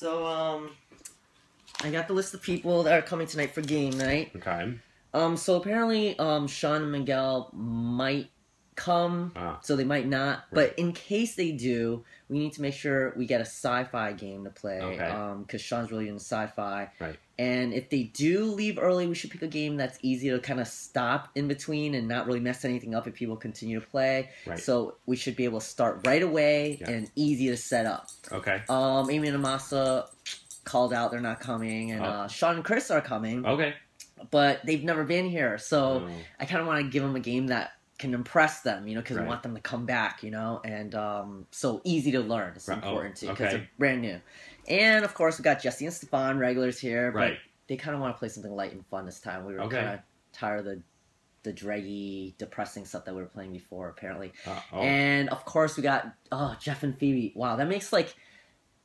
So, um, I got the list of people that are coming tonight for game night. Okay. Um, so apparently, um, Sean and Miguel might come, Ah. so they might not. But in case they do, we need to make sure we get a sci-fi game to play. Okay. Um, because Sean's really into sci-fi. Right. And if they do leave early, we should pick a game that's easy to kind of stop in between and not really mess anything up if people continue to play. Right. So we should be able to start right away Yeah. and easy to set up. Okay. Um, Amy and Amasa called out they're not coming, and Oh. uh, Sean and Chris are coming, Okay. but they've never been here, so Oh, I kind of want to give them a game that can impress them, you know, because Right. we want them to come back, you know, and um, so easy to learn. It's Right. Oh, important too because okay. they're brand new. And of course, we got Jesse and Stefan regulars here, but Right. they kind of want to play something light and fun this time. We were Okay. kind of tired of the the draggy, depressing stuff that we were playing before, apparently. Uh, oh. And of course, we got oh Jeff and Phoebe. Wow, that makes like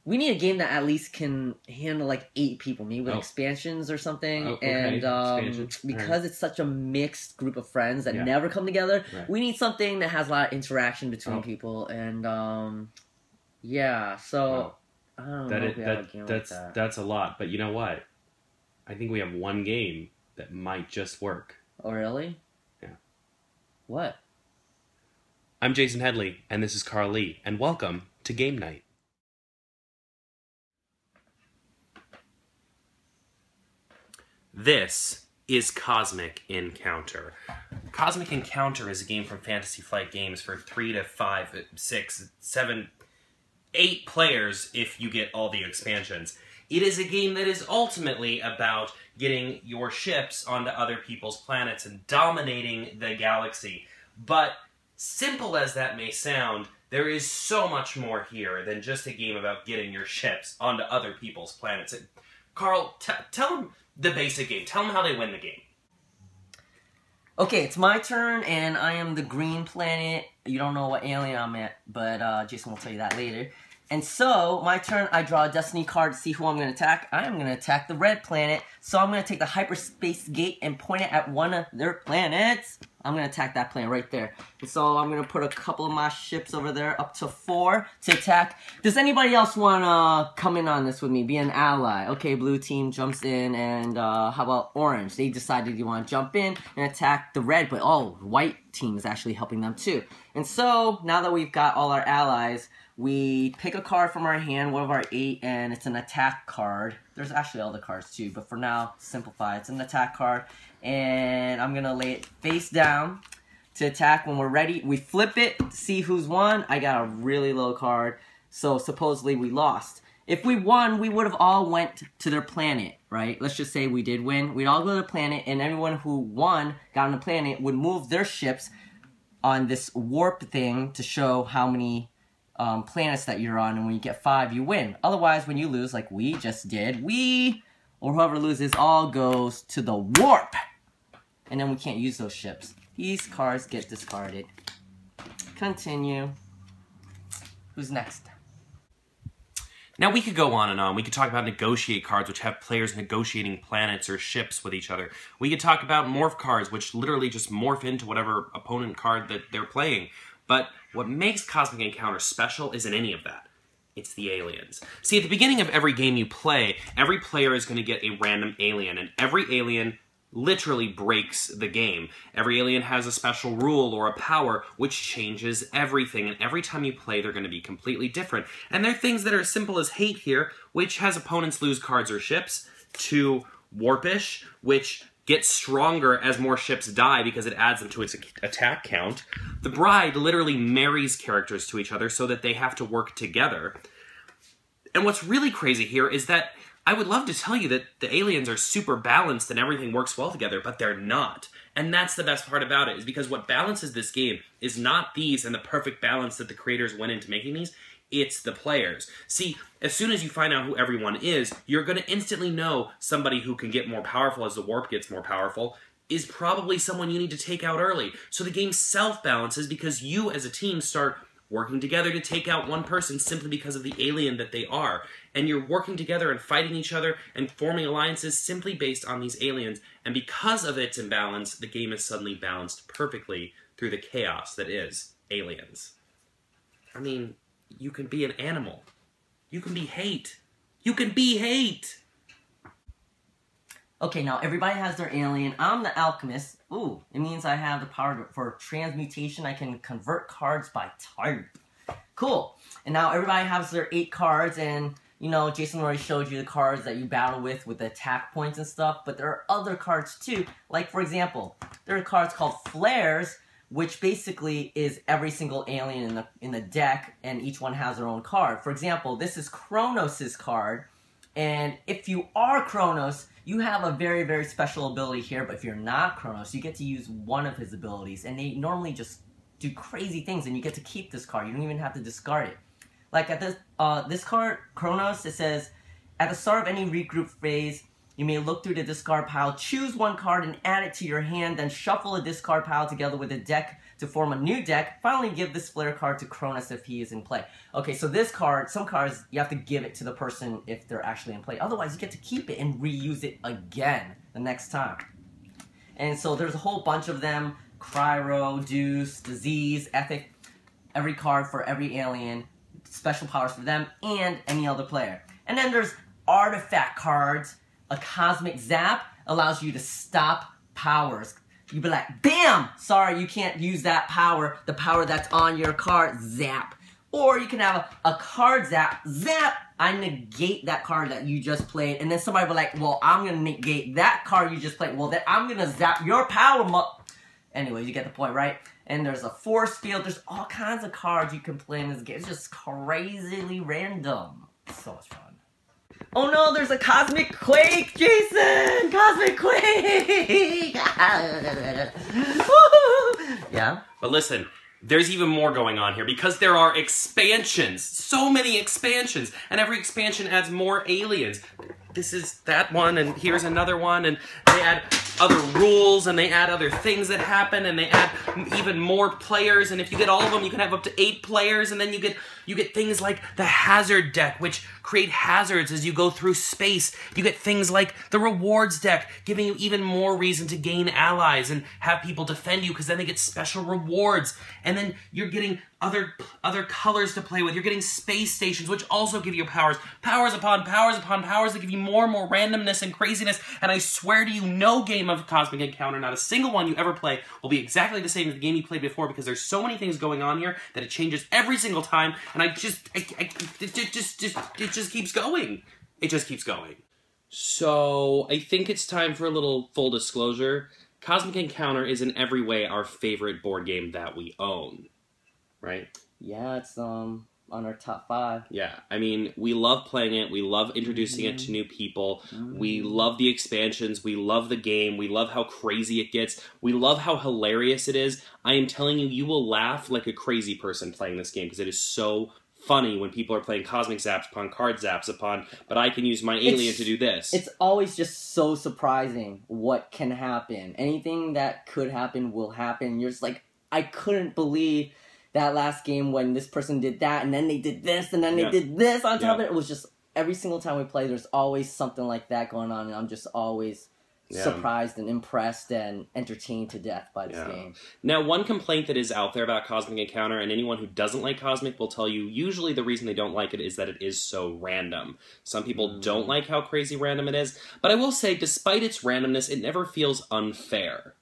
we need a game that at least can handle like eight people, maybe with Oh. expansions or something. Oh, okay, And um, because Alright. it's such a mixed group of friends that Yeah. never come together, Right. we need something that has a lot of interaction between Oh. people. And um, yeah, so Wow. I don't Oh, that if have a that, that's like that. that's a lot, but you know what? I think we have one game that might just work. Oh, really? Yeah. What? I'm Jaysen Headley, and this is Carl Li, and welcome to Game Night. This is Cosmic Encounter. Cosmic Encounter is a game from Fantasy Flight Games for three to five, six, seven, eight players if you get all the expansions. It is a game that is ultimately about getting your ships onto other people's planets and dominating the galaxy. But simple as that may sound, there is so much more here than just a game about getting your ships onto other people's planets. And Carl, tell them the basic game. Tell them how they win the game. Okay, it's my turn, and I am the green planet. You don't know what alien I'm at, but uh, Jaysen will tell you that later. And so, my turn, I draw a destiny card to see who I'm going to attack. I am going to attack the red planet, so I'm going to take the hyperspace gate and point it at one of their planets. I'm going to attack that planet right there. And so, I'm going to put a couple of my ships over there, up to four, to attack. Does anybody else want to come in on this with me, be an ally? Okay, blue team jumps in, and uh, how about orange? They decided you want to jump in and attack the red, but oh, white team is actually helping them too. And so, now that we've got all our allies, we pick a card from our hand, one of our eight, and it's an attack card. There's actually all the cards too, but for now, simplify. It's an attack card, and I'm gonna lay it face down to attack. When we're ready, we flip it see who's won. I got a really low card, so supposedly we lost. If we won, we would have all went to their planet, right? Let's just say we did win. We'd all go to the planet, and everyone who won, got on the planet, would move their ships on this warp thing to show how many um, planets that you're on, and when you get five, you win. Otherwise, when you lose, like we just did, we or whoever loses all goes to the warp, and then we can't use those ships. These cards get discarded. Continue. Who's next? Now we could go on and on. We could talk about negotiate cards, which have players negotiating planets or ships with each other. We could talk about morph cards, which literally just morph into whatever opponent card that they're playing. But what makes Cosmic Encounter special isn't any of that. It's the aliens. See, at the beginning of every game you play, every player is going to get a random alien, and every alien literally breaks the game. Every alien has a special rule or a power which changes everything, and every time you play, they're going to be completely different. And there are things that are as simple as hate here, which has opponents lose cards or ships, to warpish, which gets stronger as more ships die because it adds them to its attack count. The bride literally marries characters to each other so that they have to work together. And what's really crazy here is that I would love to tell you that the aliens are super balanced and everything works well together, but they're not. And that's the best part about it, is because what balances this game is not these and the perfect balance that the creators went into making these, it's the players. See, as soon as you find out who everyone is, you're going to instantly know somebody who can get more powerful as the warp gets more powerful is probably someone you need to take out early. So the game self balances because you as a team start working together to take out one person simply because of the alien that they are. And you're working together and fighting each other and forming alliances simply based on these aliens. And because of its imbalance, the game is suddenly balanced perfectly through the chaos that is aliens. I mean, you can be an animal. You can be hate. You can be hate. Okay, now everybody has their alien. I'm the alchemist. Ooh, it means I have the power for transmutation. I can convert cards by type. Cool. And now everybody has their eight cards, and you know, Jaysen already showed you the cards that you battle with with the attack points and stuff. But there are other cards too. Like for example, there are cards called flares, which basically is every single alien in the in the deck, and each one has their own card. For example, this is Chronos' card, and if you are Chronos, you have a very very special ability here. But if you're not Chronos, you get to use one of his abilities, and they normally just do crazy things, and you get to keep this card. You don't even have to discard it. Like at this uh, this card, Chronos, it says at the start of any regroup phase, you may look through the discard pile, choose one card and add it to your hand, then shuffle a discard pile together with a deck to form a new deck. Finally, give this flare card to Chronos if he is in play. Okay, so this card, some cards, you have to give it to the person if they're actually in play. Otherwise, you get to keep it and reuse it again the next time. And so there's a whole bunch of them. Cryo, Deuce, Disease, Ethic. Every card for every alien special powers for them and any other player. And then there's artifact cards. A cosmic zap allows you to stop powers. You'd be like, bam! Sorry, you can't use that power, the power that's on your card, zap. Or you can have a, a card zap, zap! I negate that card that you just played. And then somebody will be like, well, I'm gonna negate that card you just played. Well, then I'm gonna zap your power. Anyway, you get the point, right? and there's a force field. There's all kinds of cards you can play in this game. It's just crazily random. so much fun. Oh no, there's a Cosmic Quake, Jaysen! Cosmic Quake! yeah? But listen, there's even more going on here because there are expansions. So many expansions. And every expansion adds more aliens. This is that one, and here's another one, and they add other rules and they add other things that happen and they add even more players and if you get all of them you can have up to eight players and then you get you get things like the hazard deck which create hazards as you go through space you get things like the rewards deck giving you even more reason to gain allies and have people defend you because then they get special rewards and then you're getting other other colors to play with. You're getting space stations, which also give you powers. Powers upon powers upon powers that give you more and more randomness and craziness. And I swear to you, no game of Cosmic Encounter, not a single one you ever play, will be exactly the same as the game you played before because there's so many things going on here that it changes every single time. And I just, I, I, it just, just, it just keeps going. It just keeps going. So I think it's time for a little full disclosure. Cosmic Encounter is in every way our favorite board game that we own right? Yeah, it's um on our top five. Yeah, I mean, we love playing it. We love introducing mm-hmm. it to new people. Mm-hmm. We love the expansions. We love the game. We love how crazy it gets. We love how hilarious it is. I am telling you, you will laugh like a crazy person playing this game because it is so funny when people are playing cosmic zaps upon card zaps upon but i can use my alien it's, to do this it's always just so surprising what can happen anything that could happen will happen you're just like i couldn't believe that last game when this person did that and then they did this and then they did this on top yeah. of it. It was just every single time we play, there's always something like that going on, and I'm just always yeah. surprised and impressed and entertained to death by this yeah. game. Now, one complaint that is out there about Cosmic Encounter, and anyone who doesn't like Cosmic will tell you usually the reason they don't like it is that it is so random. Some people mm. don't like how crazy random it is, but I will say, despite its randomness, it never feels unfair.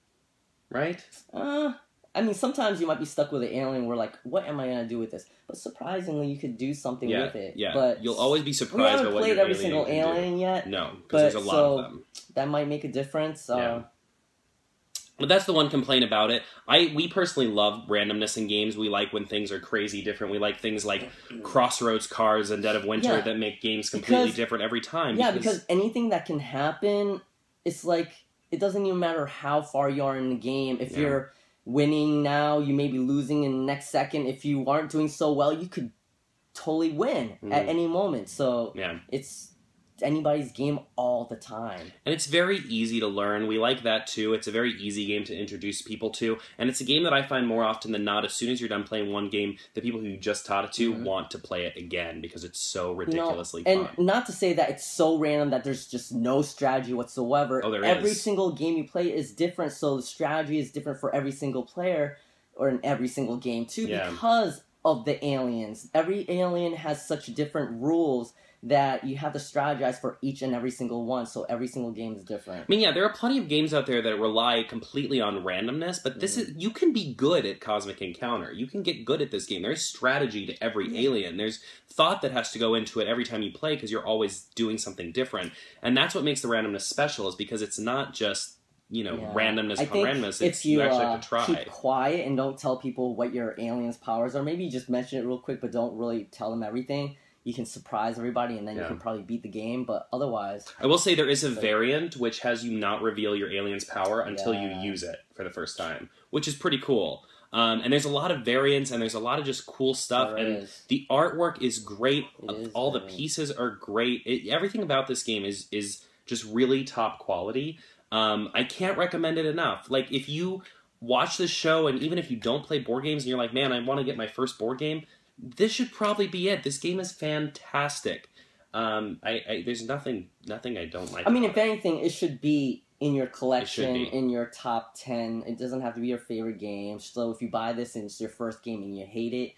Right? Uh, I mean, sometimes you might be stuck with an alien. We're like, what am I gonna do with this? But surprisingly, you could do something yeah, with it. Yeah, but you'll always be surprised. We haven't by what played every single alien do. yet. No, because there's a lot so of them. That might make a difference. Yeah. Uh, but that's the one complaint about it. I we personally love randomness in games. We like when things are crazy different. We like things like Crossroads cards and Dead of Winter yeah, that make games completely because, different every time. Yeah, because, because anything that can happen, it's like it doesn't even matter how far you are in the game. If yeah. you're winning now, you may be losing in the next second. If you aren't doing so well, you could totally win mm. at any moment. So yeah. it's anybody's game all the time. And it's very easy to learn. We like that too. It's a very easy game to introduce people to. And it's a game that I find more often than not, as soon as you're done playing one game, the people who you just taught it to mm-hmm. want to play it again because it's so ridiculously you know, fun. And not to say that it's so random that there's just no strategy whatsoever. Oh, there every is. single game you play is different, so the strategy is different for every single player or in every single game too yeah. because of the aliens. Every alien has such different rules that you have to strategize for each and every single one, so every single game is different. I mean, yeah, there are plenty of games out there that rely completely on randomness, but this is you can be good at Cosmic Encounter. You can get good at this game. There's strategy to every alien. There's thought that has to go into it every time you play because you're always doing something different, and that's what makes the randomness special. Is because it's not just you know Yeah. randomness I think randomness. if It's you, you actually uh, have to try. keep quiet and don't tell people what your aliens' powers are, maybe just mention it real quick, but don't really tell them everything. You can surprise everybody, and then Yeah. you can probably beat the game. But otherwise, I will say there is a Like- variant which has you not reveal your alien's power until Yeah. you use it for the first time, which is pretty cool. Um, and there's a lot of variants and there's a lot of just cool stuff. there and is. the artwork is great. Is All the pieces are great. It, everything about this game is is just really top quality. Um, I can't recommend it enough. Like if you watch this show and even if you don't play board games and you're like, man, I want to get my first board game, this should probably be it. This game is fantastic. Um, I, I there's nothing nothing I don't like. I mean, if anything, it should be in your collection, in your top ten. It doesn't have to be your favorite game. So if you buy this and it's your first game and you hate it,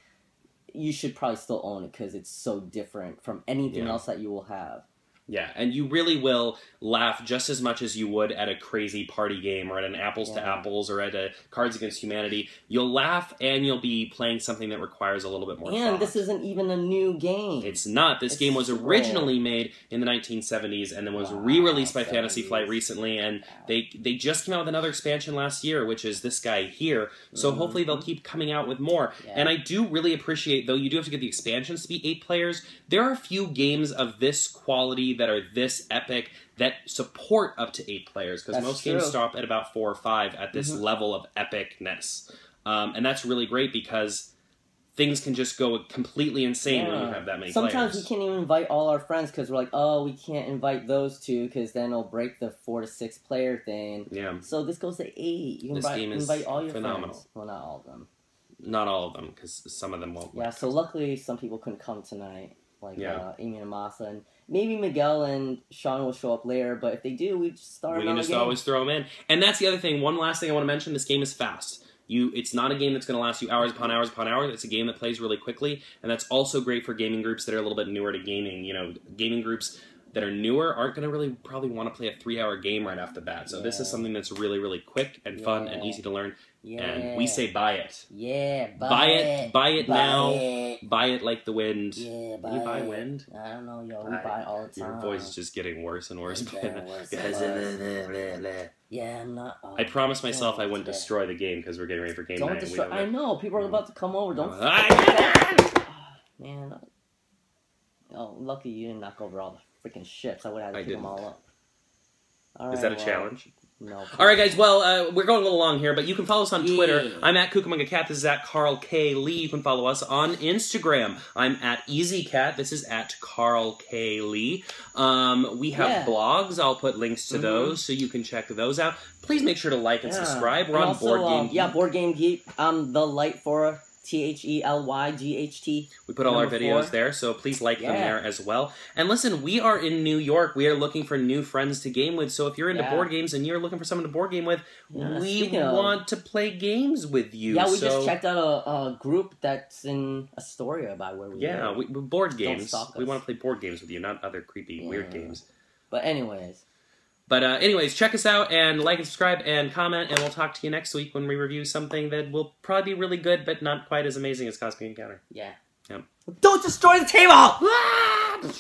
you should probably still own it because it's so different from anything Yeah. else that you will have. Yeah, and you really will laugh just as much as you would at a crazy party game or at an apples to apples or at a Cards Against Humanity. You'll laugh and you'll be playing something that requires a little bit more and thought. this isn't even a new game. It's not. This It's game was originally made in the 1970s and then was Wow, re-released by Fantasy Flight recently and they they just came out with another expansion last year which is this guy here. So Mhm. hopefully they'll keep coming out with more. Yeah. And I do really appreciate though you do have to get the expansions to be 8 players. There are a few games of this quality that are this epic that support up to 8 players because most games stop at about 4 or 5 at this Mhm. level of epicness. Um, and that's really great because things can just go completely insane when you have that many Sometimes players. we can't even invite all our friends because we're like, oh, we can't invite those two because then it'll break the four to six player thing. Yeah, So this goes to eight. You can This invite, game is invite all your phenomenal. friends. Well, not all of them. not all of them because some of them won't. Yeah. So luckily, some people couldn't come tonight, like Yeah. uh, Amy and Amasa, and maybe Miguel and Sean will show up later. But if they do, we just start we can just always throw them in. And that's the other thing. One last thing I want to mention: this game is fast. You, it's not a game that's going to last you hours upon hours upon hours. It's a game that plays really quickly, and that's also great for gaming groups that are a little bit newer to gaming. You know, gaming groups that are newer aren't going to really probably want to play a three-hour game right off the bat. So this is something that's really, really quick and fun and easy to learn. Yeah. And we say buy it, yeah, buy, buy it, buy it now, it. buy it like the wind. Yeah, buy you buy it. wind? I don't know, yo. We Buy- buy all the time. Your voice is just getting worse and worse. Getting worse and worse. blah, blah, blah. Yeah, I'm not. oh, I promised myself I wouldn't today. destroy the game because we're getting ready for game Don't night. destroy. We I don't- know people are about to come over. Don't. Ah, Man, oh, lucky you didn't knock over all the freaking ships. I would have had to I pick them didn't. all up. All Is that a well, challenge? No. All right, guys. Well, uh, we're going a little long here, but you can follow us on Twitter. Yeah. I'm at Cucamonga Cat. This is at Carl K Li. You can follow us on Instagram. I'm at Easy Cat. This is at Carl K Li. Um, we have Yeah. blogs. I'll put links to Mhm. those so you can check those out. Please make sure to like and Yeah. subscribe. We're And on also, Board um, Game. yeah, board game geek. I'm the light for T H E L Y G H T. We put all our videos four. there, so please like them there as well. And listen, we are in New York. We are looking for new friends to game with. So if you're into Yeah. board games and you're looking for someone to board game with, Yeah, we speaking of- want to play games with you. Yeah, we so, just checked out a, a group that's in Astoria by where we Yeah, live. we, we- board games. We want to play board games with you, not other creepy, weird games. But anyways, But uh, anyways, check us out and like and subscribe and comment, and we'll talk to you next week when we review something that will probably be really good, but not quite as amazing as Cosmic Encounter. yeah. Yep. Don't destroy the table.